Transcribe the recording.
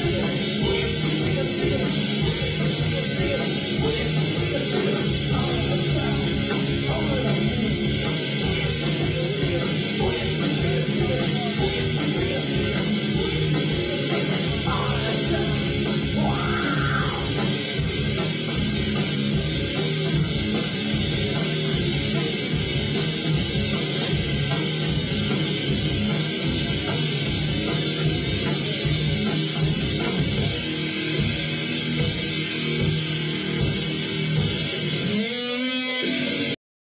Please,